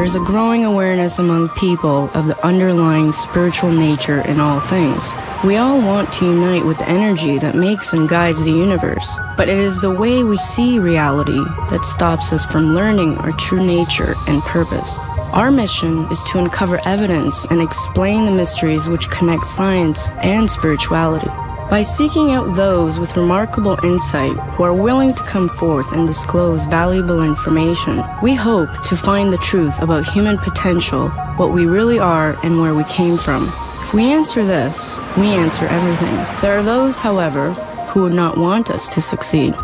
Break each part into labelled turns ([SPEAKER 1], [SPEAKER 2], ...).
[SPEAKER 1] there's a growing awareness among people of the underlying spiritual nature in all things. We all want to unite with the energy that makes and guides the universe, but it is the way we see reality that stops us from learning our true nature and purpose. Our mission is to uncover evidence and explain the mysteries which connect science and spirituality. By seeking out those with remarkable insight who are willing to come forth and disclose valuable information, we hope to find the truth about human potential, what we really are, and where we came from. If we answer this, we answer everything. There are those, however, who would not want us to succeed.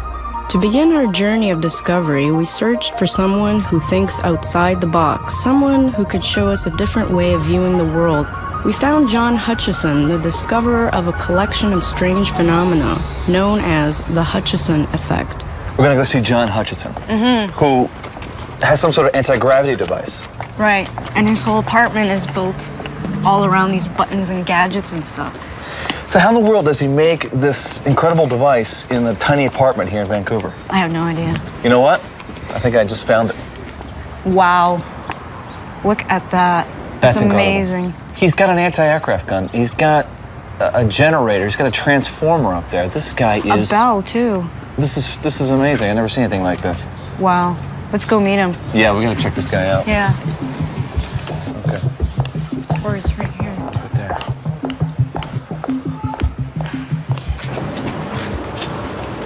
[SPEAKER 1] To begin our journey of discovery, we searched for someone who thinks outside the box, someone who could show us a different way of viewing the world we found John Hutchison, the discoverer of a collection of strange phenomena known as the Hutchison effect.
[SPEAKER 2] We're gonna go see John Hutchison,
[SPEAKER 1] mm-hmm.
[SPEAKER 2] who has some sort of anti-gravity device.
[SPEAKER 1] Right, and his whole apartment is built all around these buttons and gadgets and stuff.
[SPEAKER 2] So how in the world does he make this incredible device in a tiny apartment here in Vancouver?
[SPEAKER 1] I have no idea.
[SPEAKER 2] You know what? I think I just found it.
[SPEAKER 1] Wow. Look at that.
[SPEAKER 2] That's
[SPEAKER 1] amazing.
[SPEAKER 2] He's got an anti-aircraft gun. He's got a, a, generator. He's got a transformer up there. This guy is
[SPEAKER 1] a bell too.
[SPEAKER 2] This is this is amazing. I never seen anything like this.
[SPEAKER 1] Wow. Let's go meet him.
[SPEAKER 2] Yeah, we're gonna check this guy out.
[SPEAKER 1] Yeah.
[SPEAKER 2] Okay.
[SPEAKER 1] Or it's right here.
[SPEAKER 2] It's right there.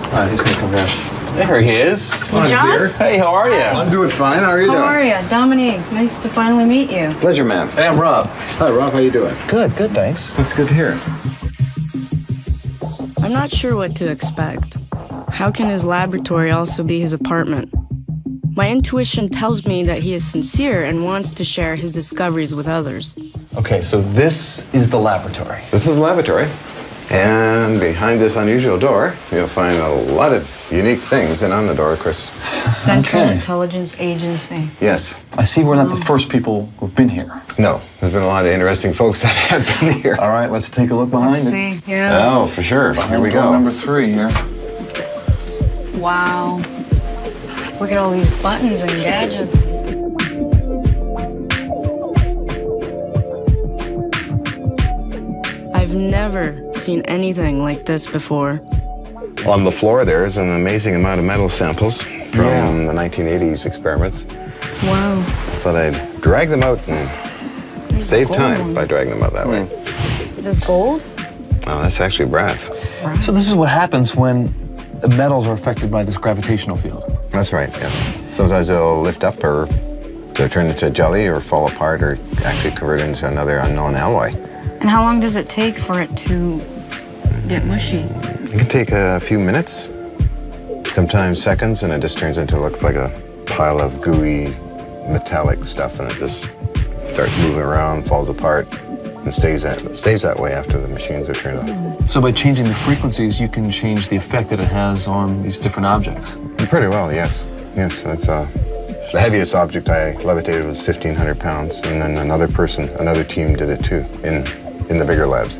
[SPEAKER 2] All right, he's gonna come here. There he is.
[SPEAKER 1] Hey, John?
[SPEAKER 2] Hey, how are you?
[SPEAKER 3] I'm doing fine. How are you
[SPEAKER 1] how
[SPEAKER 3] doing?
[SPEAKER 1] How are you? Dominique, nice to finally meet you.
[SPEAKER 3] Pleasure, ma'am.
[SPEAKER 2] Hey, I'm Rob.
[SPEAKER 3] Hi, Rob. How you doing?
[SPEAKER 2] Good, good, thanks.
[SPEAKER 3] That's good to hear.
[SPEAKER 1] I'm not sure what to expect. How can his laboratory also be his apartment? My intuition tells me that he is sincere and wants to share his discoveries with others.
[SPEAKER 2] Okay, so this is the laboratory.
[SPEAKER 3] This is the laboratory. And behind this unusual door, you'll find a lot of unique things. And on the door, of course.
[SPEAKER 1] Central okay. Intelligence Agency.
[SPEAKER 3] Yes.
[SPEAKER 2] I see we're not the oh. first people who've been here.
[SPEAKER 3] No, there's been a lot of interesting folks that have been here.
[SPEAKER 2] All right, let's take a look behind
[SPEAKER 1] let's
[SPEAKER 2] it.
[SPEAKER 1] see, yeah.
[SPEAKER 3] Oh, for sure.
[SPEAKER 2] Behind
[SPEAKER 3] here we go.
[SPEAKER 2] Number three here.
[SPEAKER 1] Wow. Look at all these buttons and gadgets. I've never seen anything like this before.
[SPEAKER 3] On the floor, there's an amazing amount of metal samples from yeah. the 1980s experiments.
[SPEAKER 1] Wow.
[SPEAKER 3] Thought I'd drag them out and There's save time by dragging them out that way. Hmm.
[SPEAKER 1] Is this gold?
[SPEAKER 3] Oh, that's actually brass.
[SPEAKER 2] brass. So this is what happens when the metals are affected by this gravitational field.
[SPEAKER 3] That's right, yes. Sometimes they'll lift up or they'll turn into jelly or fall apart or actually convert into another unknown alloy.
[SPEAKER 1] And how long does it take for it to get mushy?
[SPEAKER 3] It can take a few minutes, sometimes seconds, and it just turns into looks like a pile of gooey metallic stuff, and it just starts moving around, falls apart, and stays that stays that way after the machines are turned off.
[SPEAKER 2] So by changing the frequencies, you can change the effect that it has on these different objects.
[SPEAKER 3] Pretty well, yes. Yes, I've, uh, the heaviest object I levitated was 1,500 pounds, and then another person, another team did it too in in the bigger labs.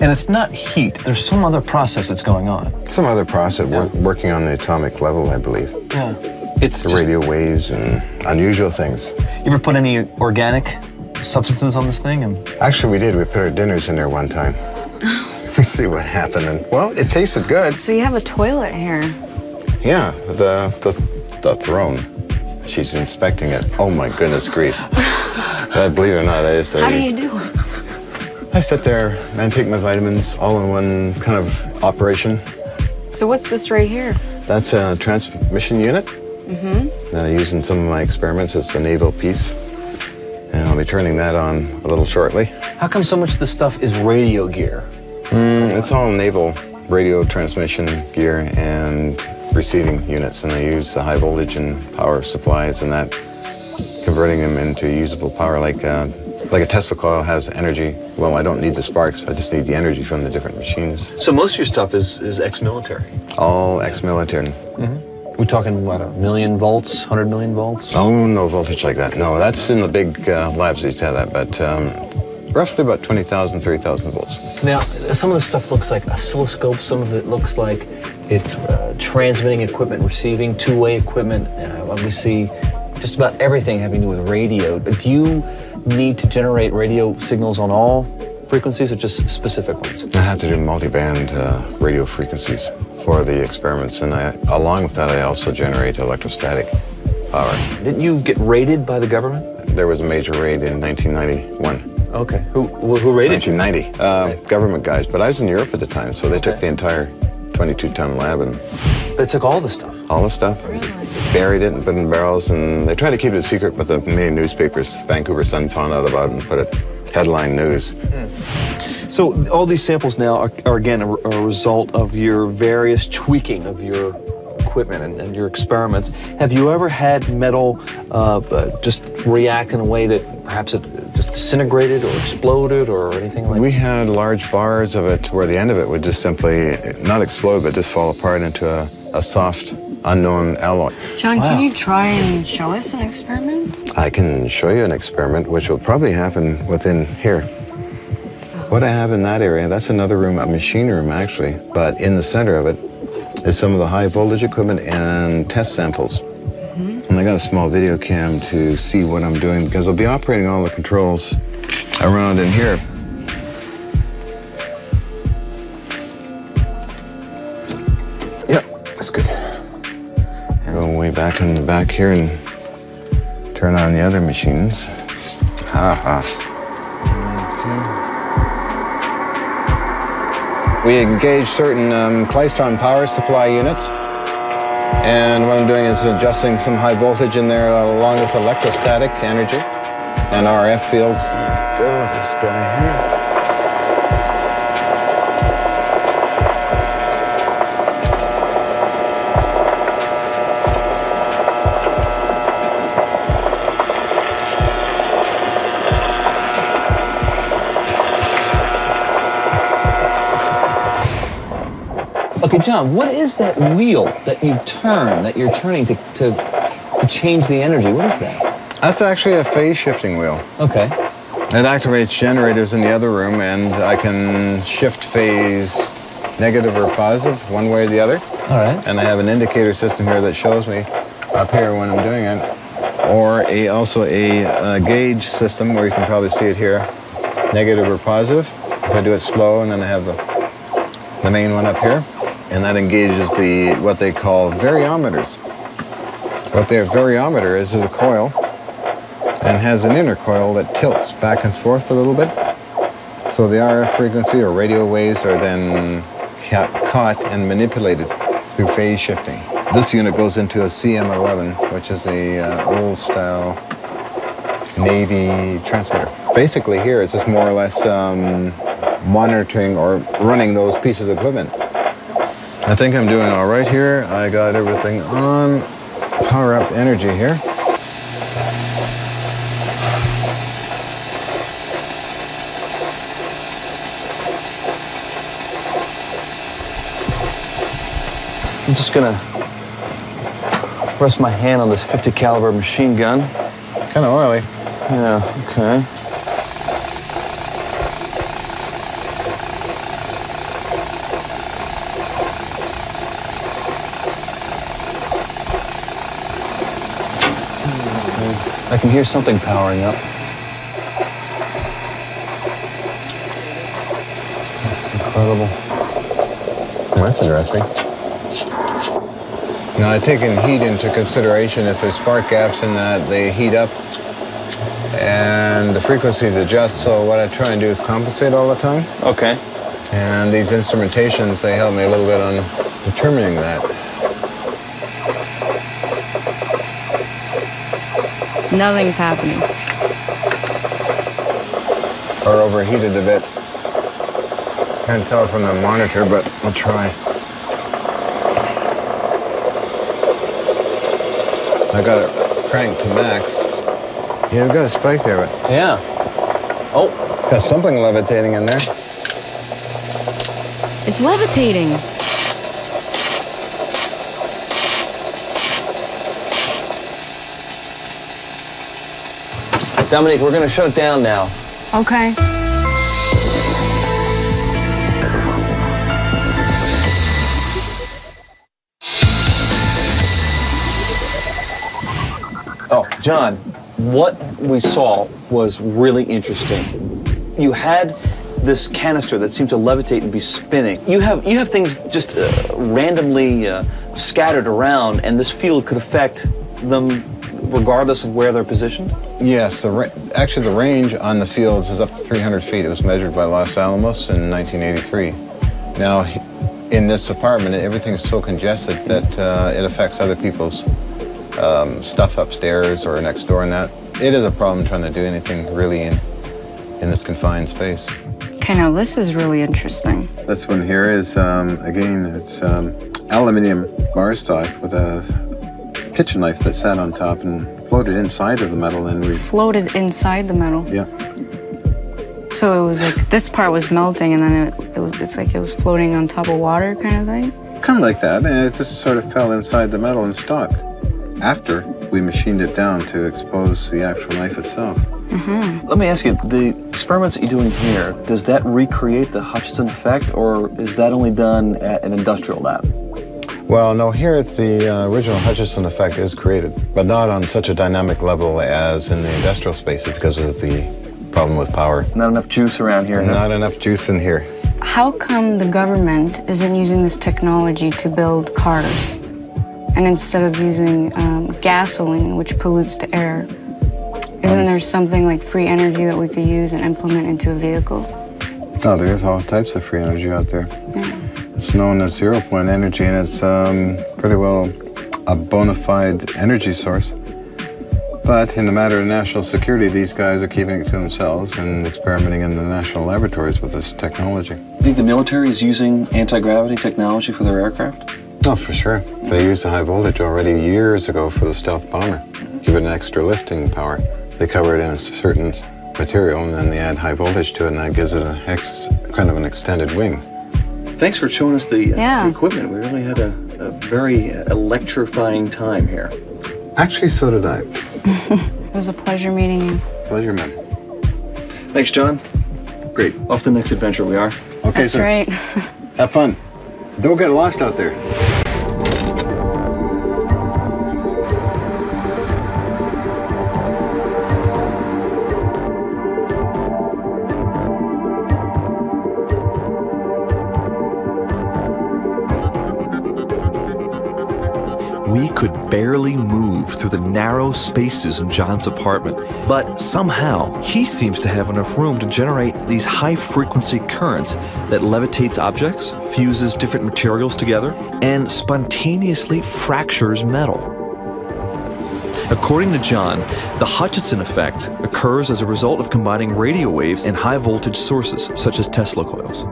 [SPEAKER 2] And it's not heat. There's some other process that's going on.
[SPEAKER 3] Some other process yeah. working on the atomic level, I believe.
[SPEAKER 2] Yeah. It's
[SPEAKER 3] the radio waves and unusual things.
[SPEAKER 2] You ever put any organic substances on this thing? And
[SPEAKER 3] actually, we did. We put our dinners in there one time. see what happened. And well, it tasted good.
[SPEAKER 1] So you have a toilet here.
[SPEAKER 3] Yeah, the the, the throne. She's inspecting it. Oh my goodness grief! uh, believe it or not, I just.
[SPEAKER 1] How do you do it?
[SPEAKER 3] I sit there and take my vitamins all in one kind of operation.
[SPEAKER 1] So what's this right here?
[SPEAKER 3] That's a transmission unit.
[SPEAKER 1] Mm-hmm.
[SPEAKER 3] That I use in some of my experiments. It's a naval piece. And I'll be turning that on a little shortly.
[SPEAKER 2] How come so much of this stuff is radio gear?
[SPEAKER 3] Mm, it's all naval radio transmission gear and receiving units. And they use the high voltage and power supplies and that, converting them into usable power like uh, like a Tesla coil has energy. Well, I don't need the sparks, I just need the energy from the different machines.
[SPEAKER 2] So most of your stuff is, is ex-military?
[SPEAKER 3] All ex-military.
[SPEAKER 2] Mm-hmm. We're talking, what, a million volts, 100 million volts?
[SPEAKER 3] Oh, no voltage like that. No, that's in the big uh, labs that you have that, but um, roughly about 20,000, 30,000 volts.
[SPEAKER 2] Now, some of the stuff looks like oscilloscope, some of it looks like it's uh, transmitting equipment, receiving, two-way equipment. Uh, we see just about everything having to do with radio. But do you need to generate radio signals on all frequencies or just specific ones?
[SPEAKER 3] I had to do multiband uh, radio frequencies for the experiments, and I, along with that, I also generate electrostatic power.
[SPEAKER 2] Didn't you get raided by the government?
[SPEAKER 3] There was a major raid in 1991.
[SPEAKER 2] Okay. Who who raided
[SPEAKER 3] 1990. Uh, government guys, but I was in Europe at the time, so they
[SPEAKER 2] Okay.
[SPEAKER 3] took the entire 22-ton lab and
[SPEAKER 2] you? They took all the stuff.
[SPEAKER 3] all the stuff. Buried it and put it in barrels, and they tried to keep it a secret, but the main newspapers, Vancouver Sun, found out about it and put it headline news.
[SPEAKER 2] So all these samples now are, are again a, a result of your various tweaking of your equipment and, and your experiments. Have you ever had metal uh, uh, just react in a way that perhaps it just disintegrated or exploded or anything like
[SPEAKER 3] We had large bars of it where the end of it would just simply not explode, but just fall apart into a, a soft, unknown alloy.
[SPEAKER 1] John,
[SPEAKER 2] Wow.
[SPEAKER 1] can you try and show us an experiment?
[SPEAKER 3] I can show you an experiment which will probably happen within here. What I have in that area, that's another room, a machine room actually, but in the center of it is some of the high voltage equipment and test samples. Mm-hmm. And I got a small video cam to see what I'm doing because I'll be operating all the controls around in here. In the back here and turn on the other machines. Ha ha. Okay. We engage certain um, Klystron power supply units. And what I'm doing is adjusting some high voltage in there along with electrostatic energy and RF fields. Go this guy here.
[SPEAKER 2] Okay, John, what is that wheel that you turn, that you're turning to, to, to change the energy? What is that?
[SPEAKER 3] That's actually a phase shifting wheel.
[SPEAKER 2] Okay.
[SPEAKER 3] It activates generators in the other room, and I can shift phase negative or positive, one way or the other.
[SPEAKER 2] All right.
[SPEAKER 3] And I have an indicator system here that shows me up here when I'm doing it. Or a, also a, uh gauge system where you can probably see it here, negative or positive. If I do it slow, and then I have the, the main one up here, and that engages the what they call variometers. What their variometer is is a coil and has an inner coil that tilts back and forth a little bit. So the RF frequency or radio waves are then ca- caught and manipulated through phase shifting. This unit goes into a CM11, which is a uh, old style Navy transmitter. Basically here it's just more or less um, monitoring or running those pieces of equipment. I think I'm doing all right here. I got everything on. Power up the energy here.
[SPEAKER 2] I'm just gonna rest my hand on this 50 caliber machine gun.
[SPEAKER 3] Kind of oily.
[SPEAKER 2] Yeah, okay. I can hear something powering up. That's incredible.
[SPEAKER 3] That's interesting. Now, I've taken heat into consideration. If there's spark gaps in that, they heat up and the frequencies adjust. So what I try and do is compensate all the time.
[SPEAKER 2] Okay.
[SPEAKER 3] And these instrumentations, they help me a little bit on determining that.
[SPEAKER 1] Nothing's happening.
[SPEAKER 3] Or overheated a bit. Can't tell from the monitor, but I'll try. I got it cranked to max. Yeah, we've got a spike there, but
[SPEAKER 2] Yeah. Oh,
[SPEAKER 3] got something levitating in there.
[SPEAKER 1] It's levitating.
[SPEAKER 2] Dominique, we're gonna shut it down now.
[SPEAKER 1] Okay.
[SPEAKER 2] Oh, John, what we saw was really interesting. You had this canister that seemed to levitate and be spinning. You have you have things just uh, randomly uh, scattered around, and this field could affect them regardless of where they're positioned.
[SPEAKER 3] Yes, the ra- actually the range on the fields is up to 300 feet. It was measured by Los Alamos in 1983. Now, in this apartment, everything is so congested that uh, it affects other people's um, stuff upstairs or next door, and that it is a problem trying to do anything really in in this confined space.
[SPEAKER 1] Okay, now this is really interesting.
[SPEAKER 3] This one here is, um, again, it's um, aluminium bar stock with a kitchen knife that sat on top and floated inside of the metal and we,
[SPEAKER 1] Floated inside the metal.
[SPEAKER 3] yeah.
[SPEAKER 1] So it was like this part was melting and then it, it was it's like it was floating on top of water kind of thing.
[SPEAKER 3] Kind of like that, and it just sort of fell inside the metal and stopped. After we machined it down to expose the actual knife itself. Mm-hmm.
[SPEAKER 2] Let me ask you: the experiments that you're doing here, does that recreate the Hutchinson effect, or is that only done at an industrial lab?
[SPEAKER 3] Well, no, here it's the uh, original Hutchison effect is created, but not on such a dynamic level as in the industrial spaces because of the problem with power.
[SPEAKER 2] Not enough juice around here. huh?
[SPEAKER 3] Not enough juice in here.
[SPEAKER 1] How come the government isn't using this technology to build cars? And instead of using um, gasoline, which pollutes the air, isn't there something like free energy that we could use and implement into a vehicle?
[SPEAKER 3] Oh, there's all types of free energy out there. It's known as zero point energy, and it's um, pretty well a bona fide energy source. But in the matter of national security, these guys are keeping it to themselves and experimenting in the national laboratories with this technology.
[SPEAKER 2] You think the military is using anti-gravity technology for their aircraft?
[SPEAKER 3] Oh, for sure. They used the high voltage already years ago for the stealth bomber. Give it an extra lifting power. They cover it in a certain material, and then they add high voltage to it, and that gives it a kind of an extended wing.
[SPEAKER 2] Thanks for showing us the, uh,
[SPEAKER 1] Yeah.
[SPEAKER 2] the equipment. We really had a, a very uh, electrifying time here.
[SPEAKER 3] Actually, so did I.
[SPEAKER 1] It was a pleasure meeting you.
[SPEAKER 3] Pleasure, man.
[SPEAKER 2] Thanks, John.
[SPEAKER 3] Great.
[SPEAKER 2] Off to the next adventure we are.
[SPEAKER 3] Okay,
[SPEAKER 1] That's
[SPEAKER 3] sir.
[SPEAKER 1] right.
[SPEAKER 3] Have fun. Don't get lost out there.
[SPEAKER 4] Through the narrow spaces in John's apartment, but somehow he seems to have enough room to generate these high frequency currents that levitates objects, fuses different materials together, and spontaneously fractures metal. According to John, the Hutchinson effect occurs as a result of combining radio waves and high voltage sources, such as Tesla coils.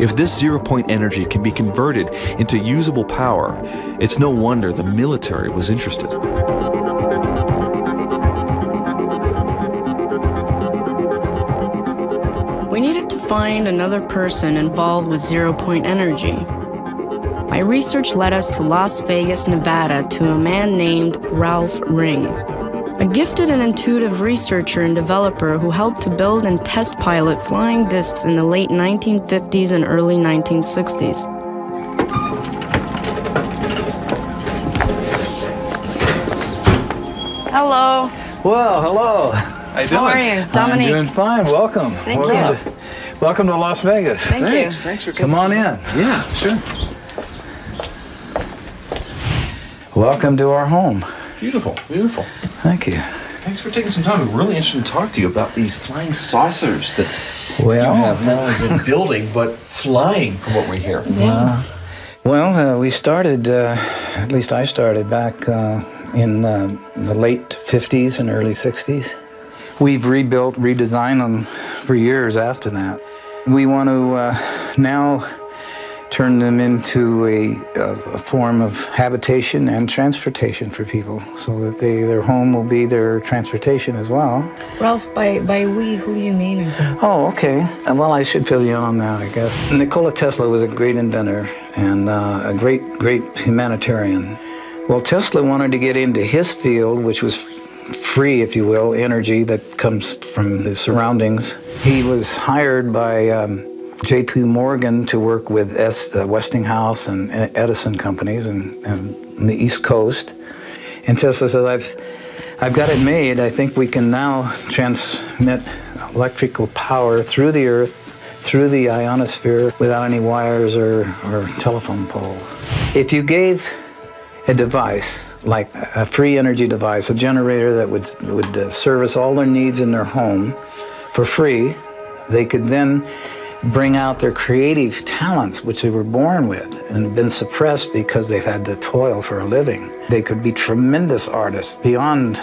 [SPEAKER 4] If this zero point energy can be converted into usable power, it's no wonder the military was interested.
[SPEAKER 1] Find another person involved with zero point energy. My research led us to Las Vegas, Nevada, to a man named Ralph Ring, a gifted and intuitive researcher and developer who helped to build and test pilot flying discs in the late 1950s and early 1960s. Hello,
[SPEAKER 5] Well, hello. How you
[SPEAKER 1] how are you? Dominique.
[SPEAKER 5] I'm doing fine. welcome.
[SPEAKER 1] Thank
[SPEAKER 5] welcome
[SPEAKER 1] you.
[SPEAKER 5] To, welcome to Las Vegas.
[SPEAKER 1] Thank
[SPEAKER 2] Thanks.
[SPEAKER 1] you.
[SPEAKER 2] Thanks for coming.
[SPEAKER 5] Come on in. Yeah, sure. Welcome to our home.
[SPEAKER 4] Beautiful, beautiful.
[SPEAKER 5] Thank you.
[SPEAKER 4] Thanks for taking some time. I'm really interested to talk to you about these flying saucers that
[SPEAKER 5] Well,
[SPEAKER 4] you have not only been building, but flying from what we hear.
[SPEAKER 1] Yes.
[SPEAKER 5] well, uh, we started. Uh, at least I started back uh, in uh, the late '50s and early '60s. We've rebuilt, redesigned them for years after that. We want to uh, now turn them into a, a, form of habitation and transportation for people, so that they, their home will be their transportation as well.
[SPEAKER 1] Ralph, by, by we, who do you mean exactly?
[SPEAKER 5] Oh, okay. Uh, Well, I should fill you in on that, I guess. Nikola Tesla was a great inventor and uh, a great, great humanitarian. Well, Tesla wanted to get into his field, which was free, if you will, energy that comes from the surroundings. He was hired by um, J.P. Morgan to work with S, uh, Westinghouse and Edison companies and, and the East Coast. And Tesla said, I've, I've got it made. I think we can now transmit electrical power through the Earth, through the ionosphere, without any wires or, or telephone poles. If you gave a device, like a free energy device, a generator that would, would uh, service all their needs in their home for free, they could then bring out their creative talents, which they were born with and been suppressed because they've had to toil for a living. They could be tremendous artists beyond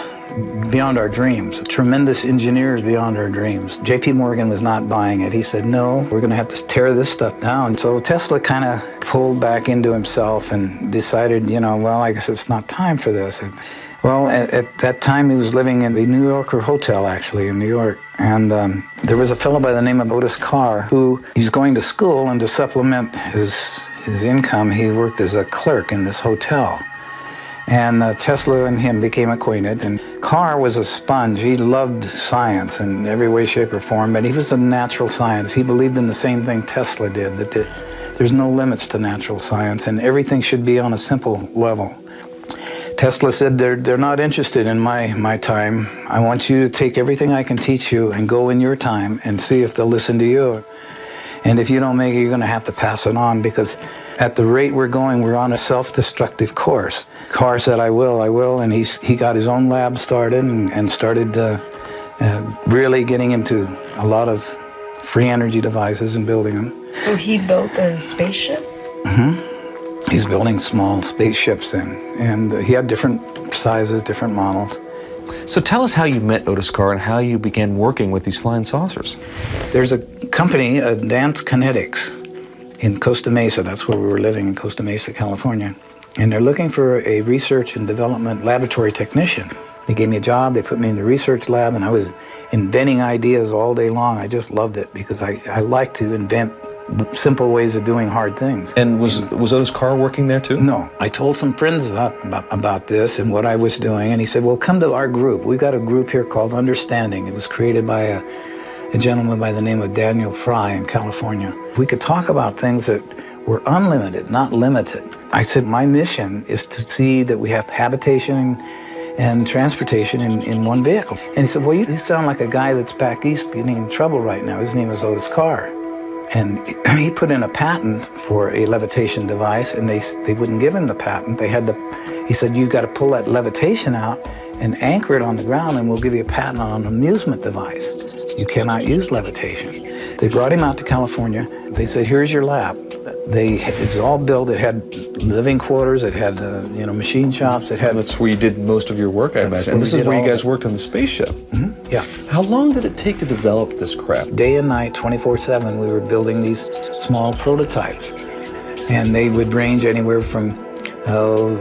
[SPEAKER 5] beyond our dreams, tremendous engineers beyond our dreams. J.P. Morgan was not buying it. He said, no, we're going to have to tear this stuff down. So Tesla kind of pulled back into himself and decided, you know, well, I guess it's not time for this. Well, at, at, that time, he was living in the New Yorker Hotel, actually, in New York. And um, there was a fellow by the name of Otis Carr who he's going to school, and to supplement his, his income, he worked as a clerk in this hotel. And uh, Tesla and him became acquainted. And Carr was a sponge. He loved science in every way, shape, or form, but he was a natural science. He believed in the same thing Tesla did, that there's no limits to natural science, and everything should be on a simple level. Tesla said, they're, they're not interested in my, my time. I want you to take everything I can teach you and go in your time and see if they'll listen to you. And if you don't make it, you're going to have to pass it on because at the rate we're going, we're on a self-destructive course. Carr said, I will, I will. And he's, he got his own lab started and, and started uh, uh, really getting into a lot of free energy devices and building them.
[SPEAKER 1] So he built a spaceship?
[SPEAKER 5] Mm-hmm he's building small spaceships then, and he had different sizes, different models.
[SPEAKER 4] So tell us how you met Otis Carr and how you began working with these flying saucers.
[SPEAKER 5] There's a company, Advanced Kinetics, in Costa Mesa. That's where we were living in Costa Mesa, California. And they're looking for a research and development laboratory technician. They gave me a job, they put me in the research lab, and I was inventing ideas all day long. I just loved it because I, I like to invent simple ways of doing hard things.
[SPEAKER 4] And was was Otis Carr working there too?
[SPEAKER 5] No. I told some friends about, about, about this and what I was doing, and he said, "Well, come to our group. We've got a group here called Understanding. It was created by a, a gentleman by the name of Daniel Fry in California. We could talk about things that were unlimited, not limited." I said, "My mission is to see that we have habitation." and transportation in, in one vehicle. And he said, Well, you, you sound like a guy that's back east getting in trouble right now. His name is Otis Carr. And he put in a patent for a levitation device, and they, they wouldn't give him the patent. They had to, he said, you've got to pull that levitation out and anchor it on the ground, and we'll give you a patent on an amusement device. You cannot use levitation. They brought him out to California. They said, here's your lab. They, it was all built. It had living quarters. It had, uh, you know, machine shops. It had.
[SPEAKER 4] That's where you did most of your work, I imagine. And this is where you guys worked on the spaceship.
[SPEAKER 5] Mm-hmm. Yeah.
[SPEAKER 4] How long did it take to develop this craft?
[SPEAKER 5] Day and night, 24/7, we were building these small prototypes, and they would range anywhere from, oh,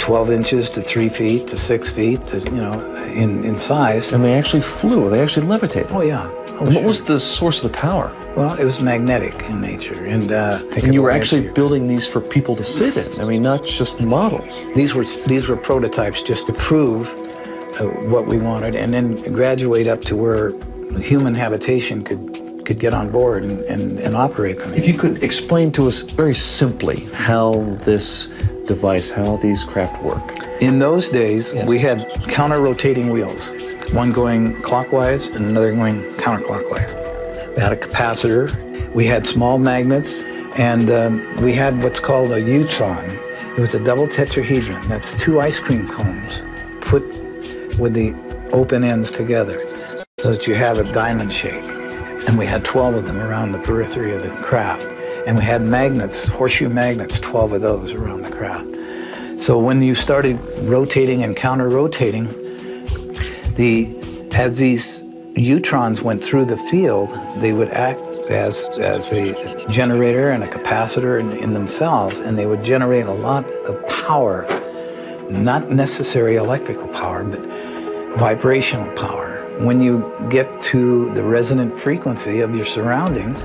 [SPEAKER 5] 12 inches to three feet to six feet, to, you know, in, in size.
[SPEAKER 4] And they actually flew. They actually levitated.
[SPEAKER 5] Oh yeah. Oh,
[SPEAKER 4] and what was the source of the power?
[SPEAKER 5] Well, it was magnetic in nature, and, uh,
[SPEAKER 4] and you were actually building these for people to sit in. I mean, not just models.
[SPEAKER 5] These were these were prototypes just to prove uh, what we wanted, and then graduate up to where human habitation could could get on board and, and, and operate them.
[SPEAKER 4] If you could explain to us very simply how this device, how these craft work.
[SPEAKER 5] In those days, yeah. we had counter-rotating wheels one going clockwise and another going counterclockwise. We had a capacitor, we had small magnets, and um, we had what's called a Utron. It was a double tetrahedron. That's two ice cream cones put with the open ends together so that you have a diamond shape. And we had 12 of them around the periphery of the craft. And we had magnets, horseshoe magnets, 12 of those around the craft. So when you started rotating and counter-rotating, the, as these Utrons went through the field, they would act as, as a generator and a capacitor in, in themselves, and they would generate a lot of power, not necessary electrical power, but vibrational power. When you get to the resonant frequency of your surroundings,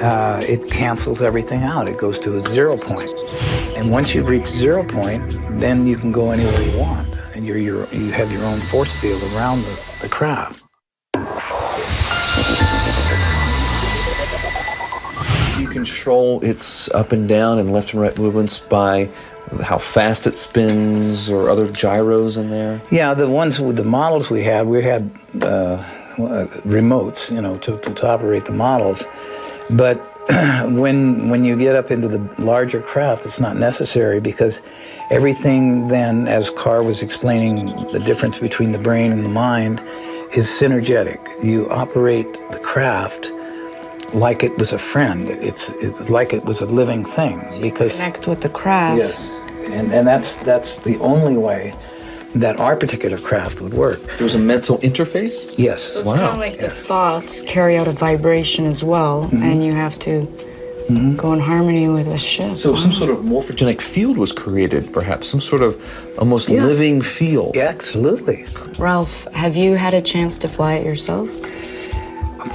[SPEAKER 5] uh, it cancels everything out. It goes to a zero point. And once you've reached zero point, then you can go anywhere you want and you're, you're, you have your own force field around the, the craft.
[SPEAKER 4] You control its up and down and left and right movements by how fast it spins or other gyros in there?
[SPEAKER 5] Yeah, the ones with the models we had, we had uh, remotes, you know, to, to, to operate the models. But when when you get up into the larger craft, it's not necessary because everything then, as Carr was explaining, the difference between the brain and the mind is synergetic. You operate the craft like it was a friend. It's, it's like it was a living thing because
[SPEAKER 1] connect with the craft.
[SPEAKER 5] Yes, and and that's that's the only way that our particular craft would work.
[SPEAKER 4] There was a mental interface?
[SPEAKER 5] Yes.
[SPEAKER 1] So it's wow. kind of like yes. the thoughts carry out a vibration as well, mm-hmm. and you have to mm-hmm. go in harmony with the ship.
[SPEAKER 4] So wow. some sort of morphogenic field was created, perhaps, some sort of almost yes. living field.
[SPEAKER 5] Yeah, absolutely.
[SPEAKER 1] Ralph, have you had a chance to fly it yourself?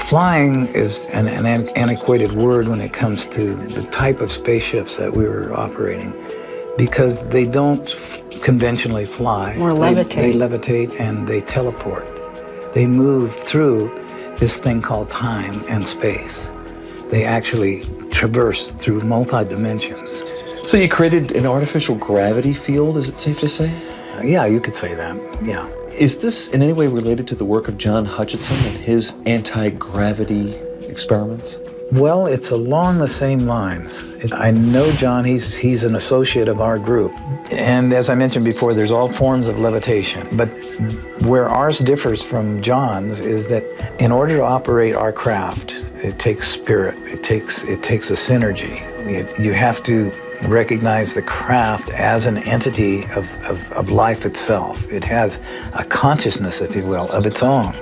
[SPEAKER 5] Flying is an, an antiquated word when it comes to the type of spaceships that we were operating because they don't conventionally fly.
[SPEAKER 1] Or levitate.
[SPEAKER 5] They, they levitate and they teleport. They move through this thing called time and space. They actually traverse through multi dimensions.
[SPEAKER 4] So you created an artificial gravity field, is it safe to say?
[SPEAKER 5] Uh, yeah, you could say that. Yeah.
[SPEAKER 4] Is this in any way related to the work of John Hutchinson and his anti gravity experiments?
[SPEAKER 5] Well, it's along the same lines. I know John, he's, he's an associate of our group. And as I mentioned before, there's all forms of levitation. But where ours differs from John's is that in order to operate our craft, it takes spirit, it takes, it takes a synergy. It, you have to recognize the craft as an entity of, of, of life itself. It has a consciousness, if you will, of its own.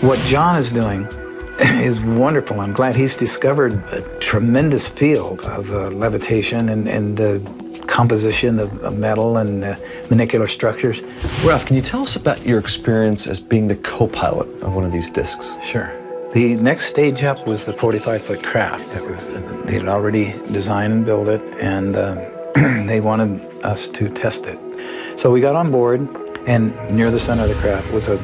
[SPEAKER 5] What John is doing is wonderful. I'm glad he's discovered a tremendous field of uh, levitation and, and the composition of, of metal and uh, molecular structures.
[SPEAKER 4] Ralph, can you tell us about your experience as being the co-pilot of one of these discs?
[SPEAKER 5] Sure. The next stage up was the 45-foot craft. It was they had already designed and built it, and uh, they wanted us to test it. So we got on board, and near the center of the craft was a,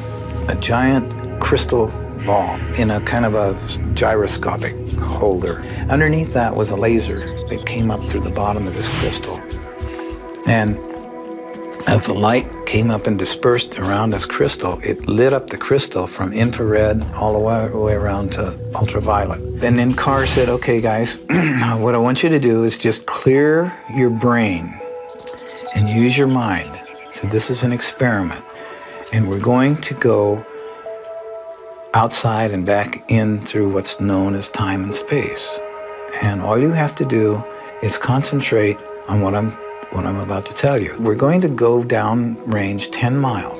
[SPEAKER 5] a giant crystal ball in a kind of a gyroscopic holder. Underneath that was a laser that came up through the bottom of this crystal. And as the light came up and dispersed around this crystal, it lit up the crystal from infrared all the way, way around to ultraviolet. And then Carr said, okay, guys, what I want you to do is just clear your brain and use your mind. So this is an experiment. And we're going to go outside and back in through what's known as time and space. And all you have to do is concentrate on what I'm what I'm about to tell you. We're going to go down range 10 miles.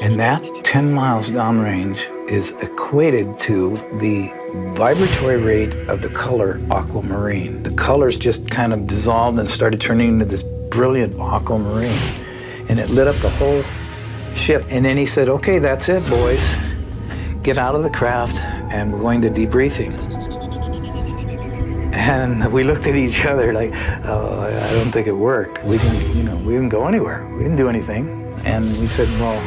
[SPEAKER 5] And that 10 miles downrange is equated to the vibratory rate of the color aquamarine. The colors just kind of dissolved and started turning into this brilliant aquamarine. And it lit up the whole ship. And then he said, okay, that's it, boys get out of the craft and we're going to debriefing. And we looked at each other like, oh, I don't think it worked. We didn't, you know, we didn't go anywhere. We didn't do anything. And we said, well,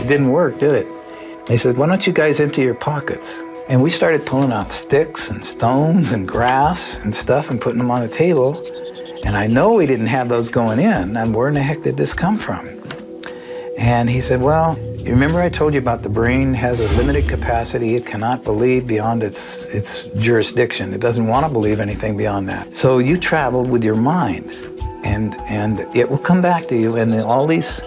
[SPEAKER 5] it didn't work, did it? They said, why don't you guys empty your pockets? And we started pulling out sticks and stones and grass and stuff and putting them on the table. And I know we didn't have those going in. And where in the heck did this come from? And he said, well, remember I told you about the brain has a limited capacity. It cannot believe beyond its, its jurisdiction. It doesn't want to believe anything beyond that. So you travel with your mind, and, and it will come back to you, and all these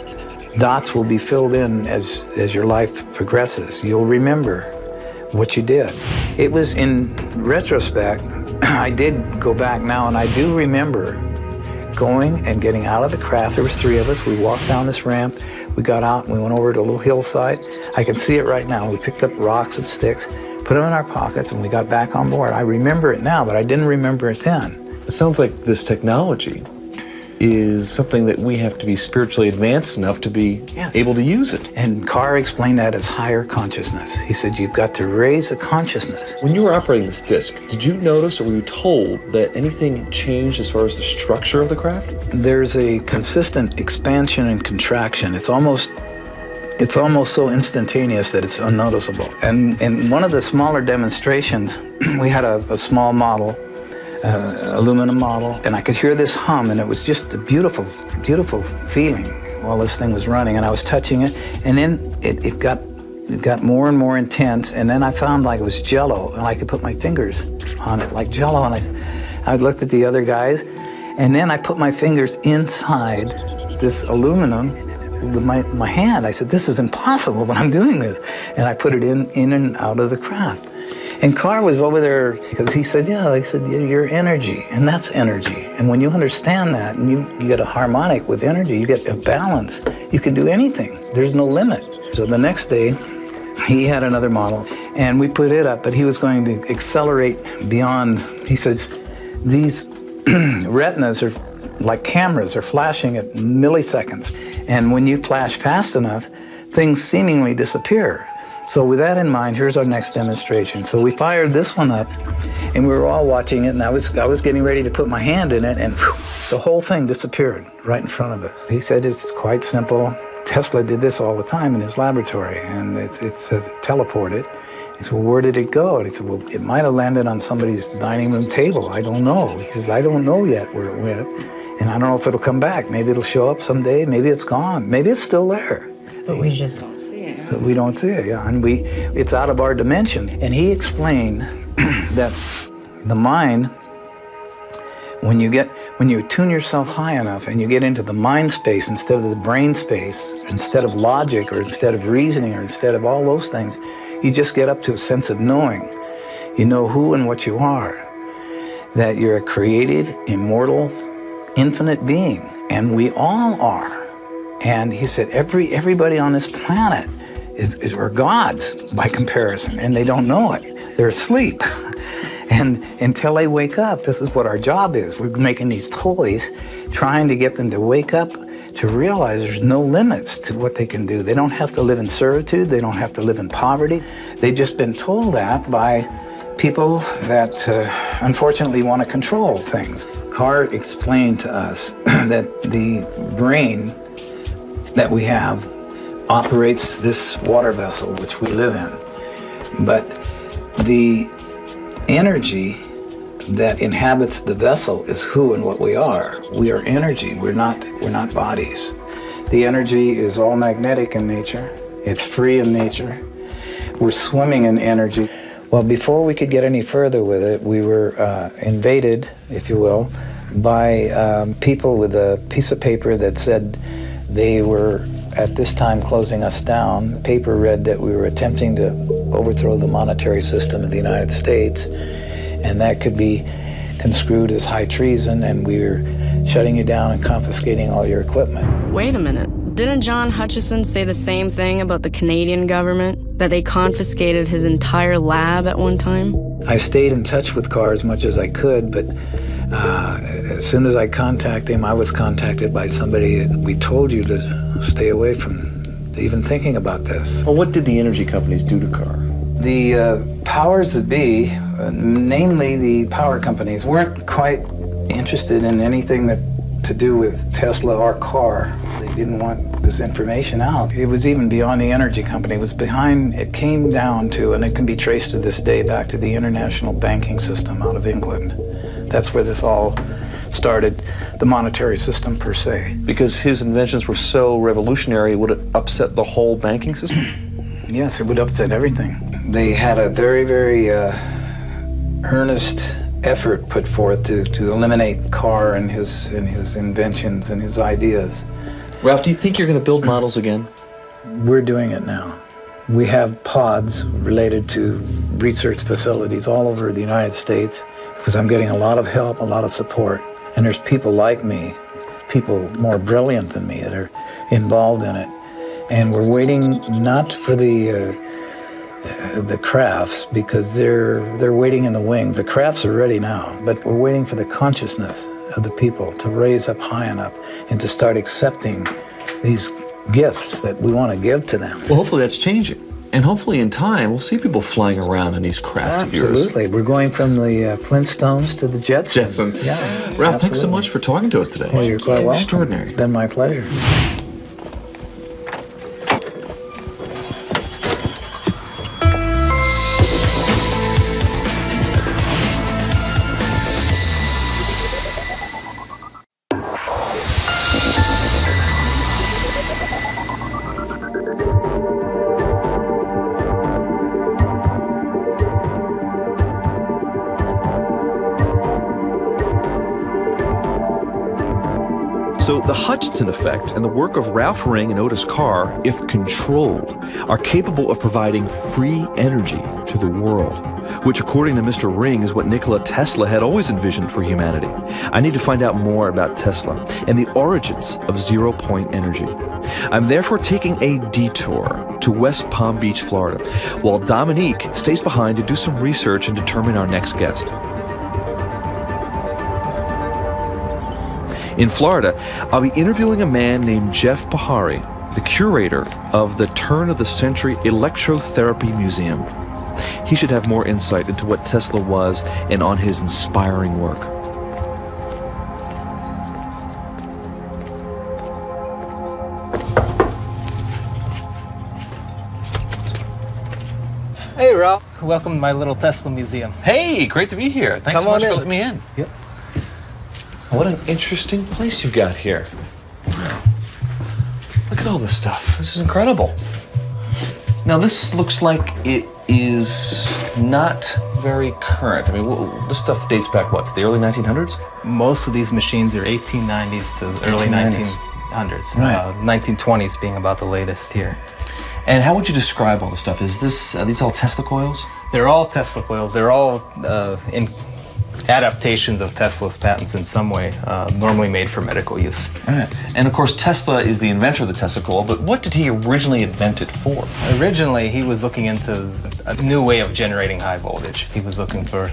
[SPEAKER 5] dots will be filled in as, as your life progresses. You'll remember what you did. It was in retrospect, I did go back now, and I do remember going and getting out of the craft. There was three of us. We walked down this ramp. We got out and we went over to a little hillside. I can see it right now. We picked up rocks and sticks, put them in our pockets, and we got back on board. I remember it now, but I didn't remember it then.
[SPEAKER 4] It sounds like this technology is something that we have to be spiritually advanced enough to be yes. able to use it.
[SPEAKER 5] And Carr explained that as higher consciousness. He said, You've got to raise the consciousness.
[SPEAKER 4] When you were operating this disc, did you notice or were you told that anything changed as far as the structure of the craft?
[SPEAKER 5] There's a consistent expansion and contraction. It's almost it's almost so instantaneous that it's unnoticeable. And in one of the smaller demonstrations, we had a, a small model uh, aluminum model, and I could hear this hum, and it was just a beautiful, beautiful feeling while this thing was running, and I was touching it, and then it, it got it got more and more intense, and then I found like it was jello, and I could put my fingers on it like jello, and I, I looked at the other guys, and then I put my fingers inside this aluminum with my, my hand. I said, this is impossible, but I'm doing this. And I put it in, in and out of the craft. And Carr was over there because he said, yeah, they said, you're energy, and that's energy. And when you understand that and you, you get a harmonic with energy, you get a balance, you can do anything. There's no limit. So the next day, he had another model, and we put it up, but he was going to accelerate beyond. He says, these retinas are like cameras are flashing at milliseconds. And when you flash fast enough, things seemingly disappear. So with that in mind, here's our next demonstration. So we fired this one up, and we were all watching it, and I was, I was getting ready to put my hand in it, and whew, the whole thing disappeared right in front of us. He said it's quite simple. Tesla did this all the time in his laboratory, and it's, it's uh, teleported. He said, well, where did it go? And he said, well, it might have landed on somebody's dining room table. I don't know. He says, I don't know yet where it went. And I don't know if it'll come back. Maybe it'll show up someday. Maybe it's gone. Maybe it's still there.
[SPEAKER 1] But we just don't see it.
[SPEAKER 5] So we don't see it, yeah. And we, it's out of our dimension. And he explained that the mind, when you get, when you tune yourself high enough and you get into the mind space instead of the brain space, instead of logic or instead of reasoning or instead of all those things, you just get up to a sense of knowing. You know who and what you are. That you're a creative, immortal, infinite being, and we all are. And he said, every everybody on this planet is, is are gods by comparison, and they don't know it. They're asleep. and until they wake up, this is what our job is. We're making these toys, trying to get them to wake up to realize there's no limits to what they can do. They don't have to live in servitude. They don't have to live in poverty. They've just been told that by people that uh, unfortunately want to control things. Carr explained to us that the brain that we have operates this water vessel which we live in. But the energy that inhabits the vessel is who and what we are. We are energy. We're not we're not bodies. The energy is all magnetic in nature. It's free in nature. We're swimming in energy. Well, before we could get any further with it, we were uh, invaded, if you will, by um, people with a piece of paper that said they were at this time closing us down. The paper read that we were attempting to overthrow the monetary system of the United States, and that could be construed as high treason, and we were shutting you down and confiscating all your equipment.
[SPEAKER 1] Wait a minute. Didn't John Hutchison say the same thing about the Canadian government? That they confiscated his entire lab at one time?
[SPEAKER 5] I stayed in touch with Carr as much as I could, but uh, as soon as I contacted him, I was contacted by somebody. We told you to stay away from even thinking about this.
[SPEAKER 2] Well, what did the energy companies do to Carr?
[SPEAKER 5] The uh, powers that be, uh, namely the power companies, weren't quite interested in anything that to do with Tesla or Carr. They didn't want this information out. It was even beyond the energy company. It was behind, it came down to, and it can be traced to this day back to the international banking system out of England. That's where this all started, the monetary system per se.
[SPEAKER 2] Because his inventions were so revolutionary, would it upset the whole banking system?
[SPEAKER 5] Yes, it would upset everything. They had a very, very uh, earnest effort put forth to, to eliminate Carr and his, and his inventions and his ideas.
[SPEAKER 2] Ralph, do you think you're going to build models again?
[SPEAKER 5] We're doing it now. We have pods related to research facilities all over the United States because I'm getting a lot of help, a lot of support. And there's people like me, people more brilliant than me that are involved in it. And we're waiting not for the uh, uh, the crafts because they're they're waiting in the wings. The crafts are ready now, but we're waiting for the consciousness of the people to raise up high enough and to start accepting these gifts that we want to give to them.
[SPEAKER 2] Well, hopefully that's changing. And hopefully in time, we'll see people flying around in these crafts of yours.
[SPEAKER 5] Absolutely. We're going from the uh, Flintstones to the Jetsons.
[SPEAKER 2] Jetsons.
[SPEAKER 5] Yeah.
[SPEAKER 2] Ralph, thanks so much for talking to us today.
[SPEAKER 5] Well, you're quite welcome.
[SPEAKER 2] Extraordinary.
[SPEAKER 5] It's been my pleasure.
[SPEAKER 4] Effect and the work of Ralph Ring and Otis Carr, if controlled, are capable of providing free energy to the world, which, according to Mr. Ring, is what Nikola Tesla had always envisioned for humanity. I need to find out more about Tesla and the origins of zero point energy. I'm therefore taking a detour to West Palm Beach, Florida, while Dominique stays behind to do some research and determine our next guest. In Florida, I'll be interviewing a man named Jeff Behary, the curator of the turn of the century Electrotherapy Museum. He should have more insight into what Tesla was and on his inspiring work.
[SPEAKER 6] Hey, Ralph. Welcome to my little Tesla museum.
[SPEAKER 2] Hey, great to be here. Thanks
[SPEAKER 6] Come
[SPEAKER 2] so
[SPEAKER 6] on
[SPEAKER 2] much for letting me in.
[SPEAKER 6] Yep.
[SPEAKER 2] What an interesting place you've got here. Wow. Look at all this stuff. This is incredible. Now, this looks like it is not very current. I mean, this stuff dates back, what, to the early 1900s?
[SPEAKER 6] Most of these machines are 1890s to the early 1900s.
[SPEAKER 2] Right.
[SPEAKER 6] Uh, 1920s being about the latest here.
[SPEAKER 2] And how would you describe all this stuff? Is this, are these all Tesla coils?
[SPEAKER 6] They're all Tesla coils. They're all uh, in adaptations of Tesla's patents in some way, uh, normally made for medical use.
[SPEAKER 2] Right. And of course, Tesla is the inventor of the Tesla coil, but what did he originally invent it for?
[SPEAKER 6] Originally, he was looking into a new way of generating high voltage. He was looking for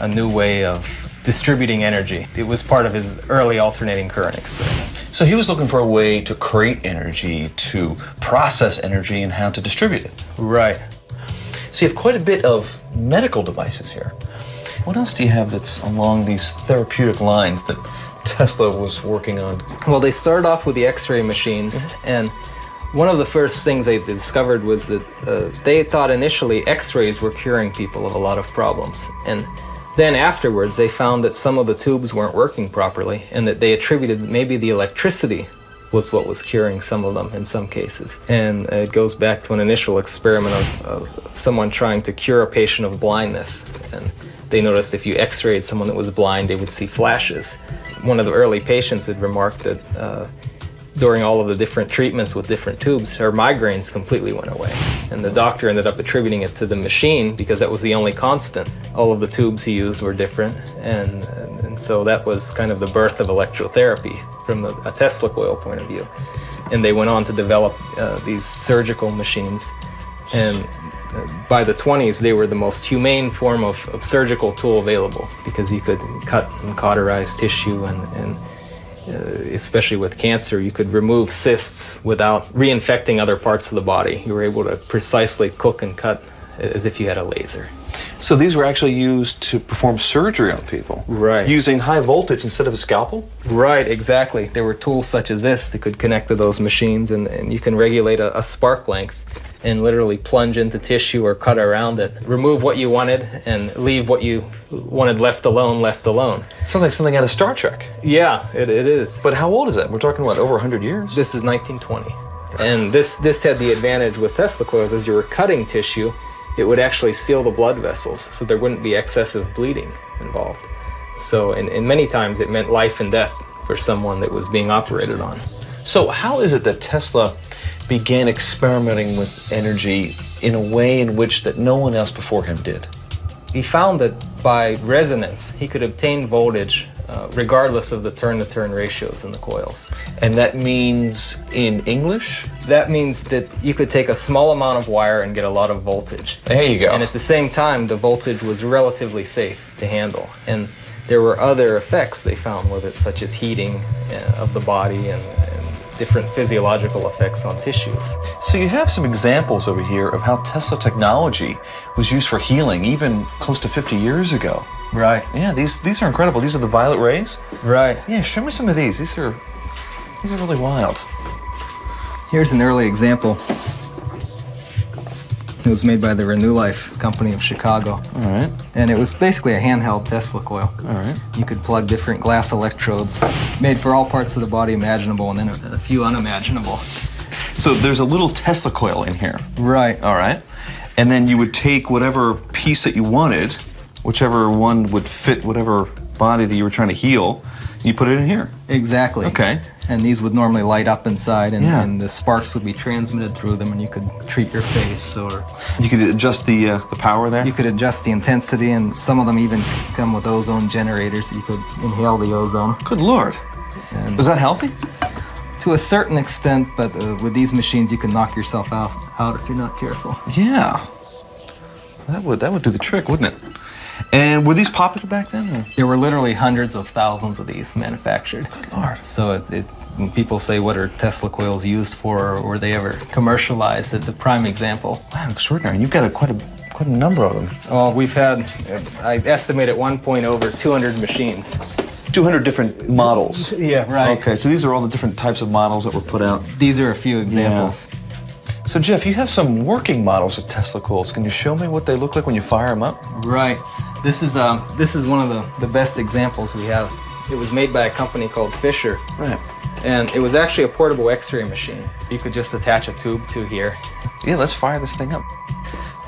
[SPEAKER 6] a new way of distributing energy. It was part of his early alternating current experiments.
[SPEAKER 2] So he was looking for a way to create energy, to process energy, and how to distribute it.
[SPEAKER 6] Right.
[SPEAKER 2] So you have quite a bit of medical devices here. What else do you have that's along these therapeutic lines that Tesla was working on?
[SPEAKER 6] Well, they started off with the X-ray machines, and one of the first things they discovered was that uh, they thought initially X-rays were curing people of a lot of problems, and then afterwards they found that some of the tubes weren't working properly, and that they attributed maybe the electricity was what was curing some of them in some cases. And it goes back to an initial experiment of, of someone trying to cure a patient of blindness. And they noticed if you x rayed someone that was blind, they would see flashes. One of the early patients had remarked that uh, during all of the different treatments with different tubes, her migraines completely went away. And the doctor ended up attributing it to the machine because that was the only constant. All of the tubes he used were different. And, and, so that was kind of the birth of electrotherapy from a, a Tesla coil point of view. And they went on to develop uh, these surgical machines. And by the 20s, they were the most humane form of, of surgical tool available because you could cut and cauterize tissue and, and uh, especially with cancer, you could remove cysts without reinfecting other parts of the body. You were able to precisely cook and cut as if you had a laser.
[SPEAKER 2] So these were actually used to perform surgery on people.
[SPEAKER 6] Right.
[SPEAKER 2] Using high voltage instead of a scalpel?
[SPEAKER 6] Right, exactly. There were tools such as this that could connect to those machines, and, and you can regulate a, a spark length and literally plunge into tissue or cut around it, remove what you wanted, and leave what you wanted left alone, left alone.
[SPEAKER 2] Sounds like something out of Star Trek.
[SPEAKER 6] Yeah, it, it is.
[SPEAKER 2] But how old is that? We're talking, what, over 100 years?
[SPEAKER 6] This is 1920. And this, this had the advantage with Tesla coils as you were cutting tissue, it would actually seal the blood vessels so there wouldn't be excessive bleeding involved. So, and, and many times it meant life and death for someone that was being operated on.
[SPEAKER 2] So, how is it that Tesla began experimenting with energy in a way in which that no one else before him did?
[SPEAKER 6] He found that by resonance, he could obtain voltage uh, regardless of the turn to turn ratios in the coils.
[SPEAKER 2] And that means in English?
[SPEAKER 6] That means that you could take a small amount of wire and get a lot of voltage.
[SPEAKER 2] There you go.
[SPEAKER 6] And at the same time, the voltage was relatively safe to handle. And there were other effects they found with it, such as heating uh, of the body and different physiological effects on tissues.
[SPEAKER 2] So you have some examples over here of how Tesla technology was used for healing even close to 50 years ago.
[SPEAKER 6] Right.
[SPEAKER 2] Yeah, these these are incredible. These are the violet rays.
[SPEAKER 6] Right.
[SPEAKER 2] Yeah, show me some of these. These are these are really wild.
[SPEAKER 6] Here's an early example. It was made by the Renulife company of Chicago.
[SPEAKER 2] All right.
[SPEAKER 6] And it was basically a handheld Tesla coil.
[SPEAKER 2] All right.
[SPEAKER 6] You could plug different glass electrodes made for all parts of the body imaginable and then a, a few unimaginable.
[SPEAKER 2] So there's a little Tesla coil in here.
[SPEAKER 6] Right.
[SPEAKER 2] All right. And then you would take whatever piece that you wanted, whichever one would fit whatever body that you were trying to heal, and you put it in here.
[SPEAKER 6] Exactly.
[SPEAKER 2] Okay.
[SPEAKER 6] And these would normally light up inside, and,
[SPEAKER 2] Yeah.
[SPEAKER 6] and the sparks would be transmitted through them, and you could treat your face, or
[SPEAKER 2] You could adjust the uh, the power there.
[SPEAKER 6] you could adjust the intensity, and some of them even come with ozone generators. You could inhale the ozone.
[SPEAKER 2] Good lord.
[SPEAKER 6] And
[SPEAKER 2] Was that healthy?
[SPEAKER 6] to a certain extent, but uh, with these machines, you can knock yourself out, out if you're not careful.
[SPEAKER 2] Yeah. That would that would do the trick, wouldn't it? And were these popular back then? or-
[SPEAKER 6] There were literally hundreds of thousands of these manufactured.
[SPEAKER 2] Good lord.
[SPEAKER 6] So it's, it's people say what are Tesla coils used for, or were they ever commercialized? It's a prime example.
[SPEAKER 2] Wow, extraordinary. You've got a, quite a quite a number of them.
[SPEAKER 6] Well, we've had, I estimate at one point over 200 machines.
[SPEAKER 2] 200 different models.
[SPEAKER 6] Yeah, right.
[SPEAKER 2] Okay, so these are all the different types of models that were put out.
[SPEAKER 6] These are a few examples.
[SPEAKER 2] So Jeff, you have some working models of Tesla coils. Can you show me what they look like when you fire them up?
[SPEAKER 6] Right. This is uh, this is one of the, the best examples we have. It was made by a company called Fisher,
[SPEAKER 2] Right.
[SPEAKER 6] and it was actually a portable X-ray machine. You could just attach a tube to here.
[SPEAKER 2] Yeah, let's fire this thing up.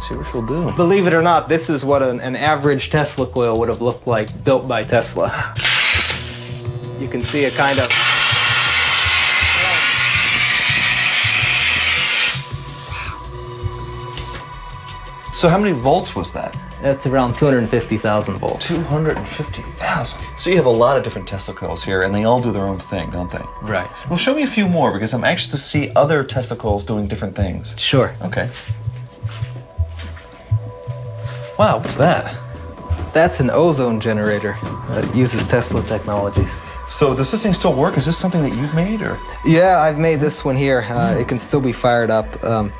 [SPEAKER 2] See what she'll do.
[SPEAKER 6] Believe it or not, this is what an, an average Tesla coil would have looked like built by Tesla. You can see a kind of
[SPEAKER 2] So how many volts was that?
[SPEAKER 6] that's around 250,000 volts.
[SPEAKER 2] 250,000. So you have a lot of different Tesla coils here, and they all do their own thing, don't they?
[SPEAKER 6] Right.
[SPEAKER 2] Well, show me a few more because I'm anxious to see other Tesla coils doing different things.
[SPEAKER 6] Sure.
[SPEAKER 2] Okay. Wow, what's that?
[SPEAKER 6] That's an ozone generator that uses Tesla technologies.
[SPEAKER 2] So does this thing still work? Is this something that you've made, or?
[SPEAKER 6] Yeah, I've made this one here. Uh, it can still be fired up. Um,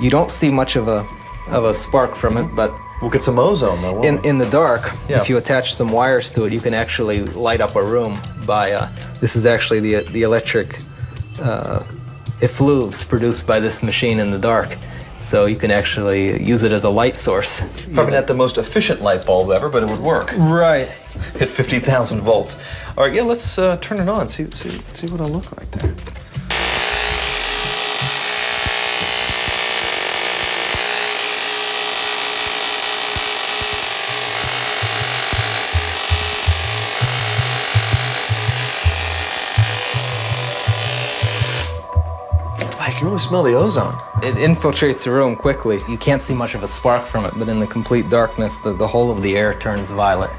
[SPEAKER 6] you don't see much of a of a spark from it, but
[SPEAKER 2] We'll get some ozone though.
[SPEAKER 6] in in the dark,
[SPEAKER 2] Yeah.
[SPEAKER 6] if you attach some wires to it, you can actually light up a room by. Uh, this is actually the the electric uh, effluves produced by this machine in the dark. So you can actually use it as a light source.
[SPEAKER 2] Probably not the most efficient light bulb ever, but it would work.
[SPEAKER 6] Right.
[SPEAKER 2] Hit 50,000 volts. All right, yeah, let's uh, turn it on. See, see, see what it'll look like there. Can really smell the ozone.
[SPEAKER 6] It infiltrates the room quickly. You can't see much of a spark from it, but in the complete darkness, the, the whole of the air turns violet.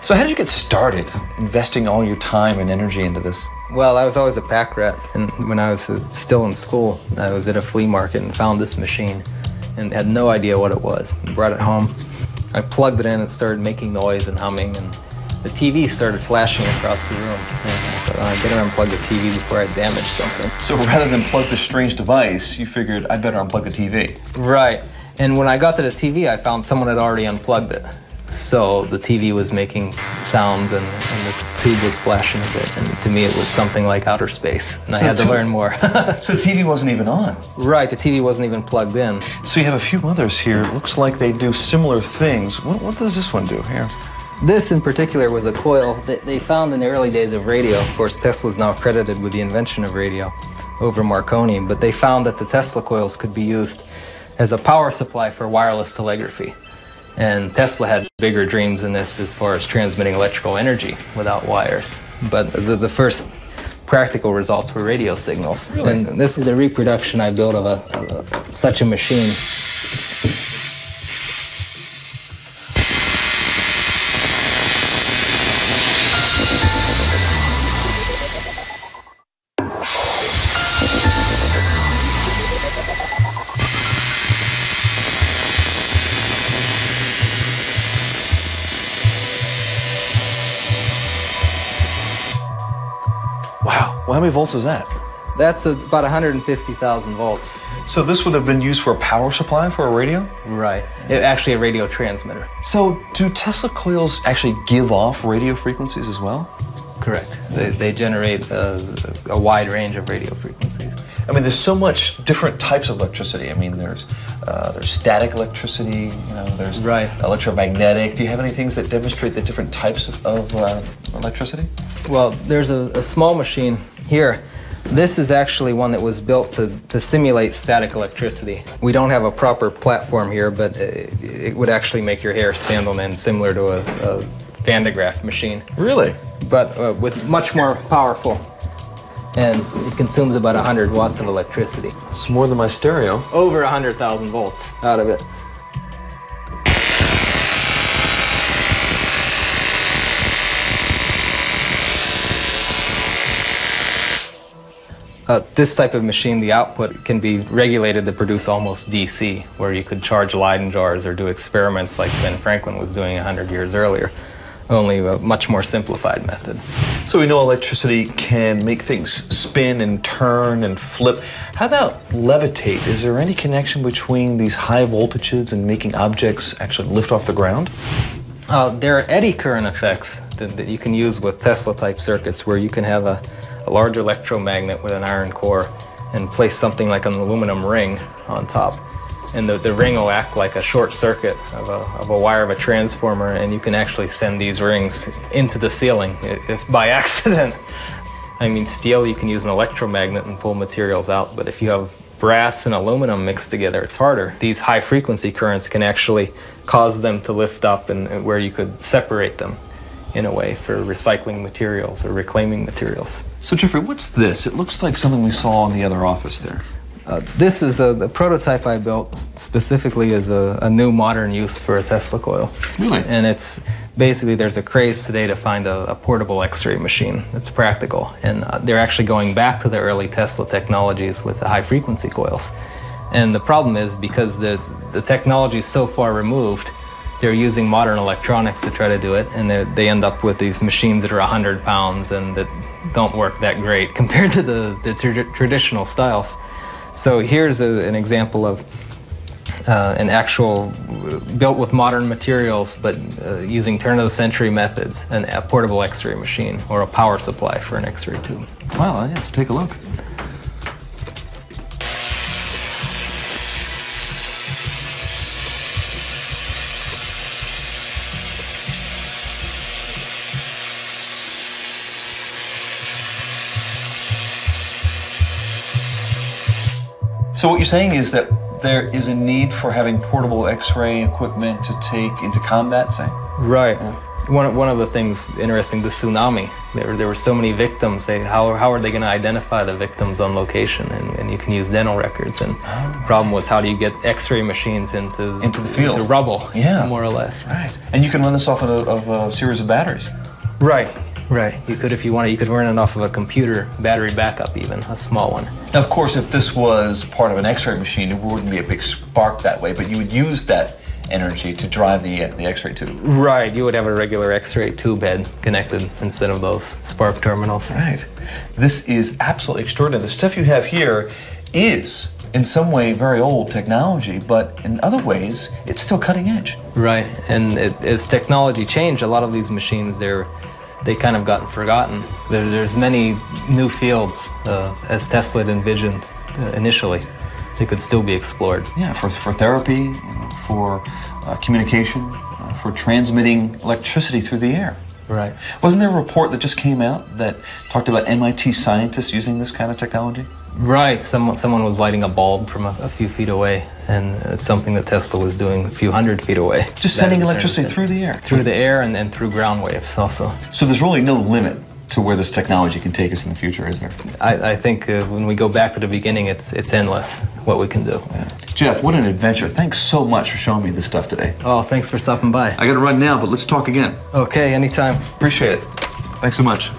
[SPEAKER 2] So, how did you get started investing all your time and energy into this?
[SPEAKER 6] Well, I was always a pack rat, and when I was uh, still in school, I was at a flea market and found this machine and had no idea what it was. Brought it home. I plugged it in and started making noise and humming, and the TV started flashing across the room. And I thought, "Oh, I better unplug the TV before I damage something.
[SPEAKER 2] So, rather than plug this strange device, you figured I better unplug the TV.
[SPEAKER 6] Right. And when I got to the TV, I found someone had already unplugged it. So the TV was making sounds and, and the tube was flashing a bit. And to me, it was something like outer space. And I had to learn more.
[SPEAKER 2] So, the TV wasn't even on.
[SPEAKER 6] right, the TV wasn't even plugged in.
[SPEAKER 2] So, you have a few others here. It looks like they do similar things. What, what does this one do here?
[SPEAKER 6] This in particular was a coil that they found in the early days of radio. Of course, Tesla's now credited with the invention of radio over Marconi, but they found that the Tesla coils could be used as a power supply for wireless telegraphy. And Tesla had bigger dreams in this as far as transmitting electrical energy without wires. But the, the first practical results were radio signals. And this is a reproduction I built of, a, of a, such a machine.
[SPEAKER 2] Many volts is that?
[SPEAKER 6] That's about 150,000 volts.
[SPEAKER 2] So, this would have been used for a power supply for a radio?
[SPEAKER 6] Right. It, actually, a radio transmitter.
[SPEAKER 2] So, do Tesla coils actually give off radio frequencies as well?
[SPEAKER 6] Correct. They, they generate a, a wide range of radio frequencies.
[SPEAKER 2] I mean, there's so much different types of electricity. I mean, there's uh, there's static electricity. You know, there's
[SPEAKER 6] Right.
[SPEAKER 2] electromagnetic. Do you have any things that demonstrate the different types of, of uh, electricity?
[SPEAKER 6] Well, there's a, a small machine here. This is actually one that was built to, to simulate static electricity. We don't have a proper platform here, but it, it would actually make your hair stand on end, similar to a, a Van de Graaff machine,
[SPEAKER 2] Really?
[SPEAKER 6] but uh, with much more powerful and it consumes about 100 watts of electricity.
[SPEAKER 2] It's more than my stereo.
[SPEAKER 6] Over 100,000 volts out of it. Uh, this type of machine, the output can be regulated to produce almost DC, where you could charge Leyden jars or do experiments like Ben Franklin was doing 100 years earlier, only a much more simplified method.
[SPEAKER 2] So we know electricity can make things spin and turn and flip. How about levitate? Is there any connection between these high voltages and making objects actually lift off the ground?
[SPEAKER 6] Uh, there are eddy current effects that, that you can use with Tesla type circuits where you can have a a large electromagnet with an iron core and place something like an aluminum ring on top. And the, the ring will act like a short circuit of a, of a wire of a transformer, and you can actually send these rings into the ceiling if by accident. I mean, steel, you can use an electromagnet and pull materials out, but if you have brass and aluminum mixed together, it's harder. These high frequency currents can actually cause them to lift up and where you could separate them in a way for recycling materials or reclaiming materials.
[SPEAKER 2] So Jeffrey, what's this? It looks like something we saw in the other office there.
[SPEAKER 6] Uh, this is a, the prototype I built specifically as a, a, new modern use for a Tesla coil.
[SPEAKER 2] Really?
[SPEAKER 6] And it's basically there's a craze today to find a, a portable X-ray machine that's practical, and uh, they're actually going back to the early Tesla technologies with the high frequency coils. And the problem is because the the technology is so far removed, they're using modern electronics to try to do it, and they end up with these machines that are 100 pounds and that don't work that great compared to the, the tra traditional styles. So here's a, an example of uh, an actual built with modern materials but uh, using turn of the century methods, an, a portable x-ray machine or a power supply for an x-ray tube.
[SPEAKER 2] Wow, let's take a look. So what you're saying is that there is a need for having portable X-ray equipment to take into combat, say?
[SPEAKER 6] Right. Yeah. One, one of the things interesting, the tsunami, there, there were so many victims. They, how, how are they going to identify the victims on location? And, and you can use dental records. And oh, the problem was how do you get X-ray machines into,
[SPEAKER 2] into the field,
[SPEAKER 6] into rubble,
[SPEAKER 2] yeah.
[SPEAKER 6] more or less.
[SPEAKER 2] Right. And you can run this off of a, of a series of batteries.
[SPEAKER 6] Right. Right. You could, if you wanted, you could run it off of a computer battery backup, even a small one.
[SPEAKER 2] Now, of course, if this was part of an X-ray machine, it wouldn't be a big spark that way, but you would use that energy to drive the uh, the X-ray tube.
[SPEAKER 6] Right. You would have a regular X-ray tube head connected instead of those spark terminals.
[SPEAKER 2] Right. This is absolutely extraordinary. The stuff you have here is in some way very old technology, but in other ways it's still cutting edge.
[SPEAKER 6] Right. And it, as technology changed, a lot of these machines they're they kind of gotten forgotten. There, there's many new fields uh, as Tesla had envisioned uh, initially. They could still be explored.
[SPEAKER 2] Yeah, for, for therapy, you know, for uh, communication, uh, for transmitting electricity through the air.
[SPEAKER 6] Right.
[SPEAKER 2] Wasn't there a report that just came out that talked about MIT scientists using this kind of technology?
[SPEAKER 6] Right. Someone, someone was lighting a bulb from a, a, few feet away, and it's something that Tesla was doing a few hundred feet away.
[SPEAKER 2] Just sending electricity through the air?
[SPEAKER 6] Through the air and, and through ground waves also.
[SPEAKER 2] So there's really no limit to where this technology can take us in the future, is there?
[SPEAKER 6] I, I think uh, when we go back to the beginning, it's, it's endless what we can do. Yeah.
[SPEAKER 2] Jeff, what an adventure. Thanks so much for showing me this stuff today.
[SPEAKER 6] Oh, thanks for stopping by.
[SPEAKER 2] I got to run now, but let's talk again.
[SPEAKER 6] Okay, anytime.
[SPEAKER 2] Appreciate it. Thanks so much.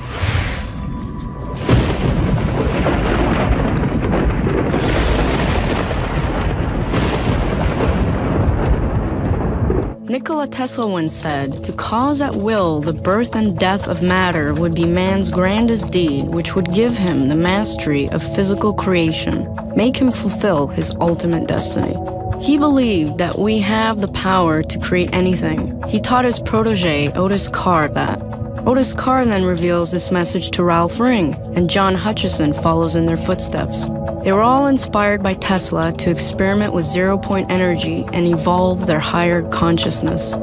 [SPEAKER 1] Nikola Tesla once said, To cause at will the birth and death of matter would be man's grandest deed, which would give him the mastery of physical creation, make him fulfill his ultimate destiny. He believed that we have the power to create anything. He taught his protege, Otis Carr, that. Otis Carr then reveals this message to Ralph Ring, and John Hutchison follows in their footsteps. They were all inspired by Tesla to experiment with zero point energy and evolve their higher consciousness.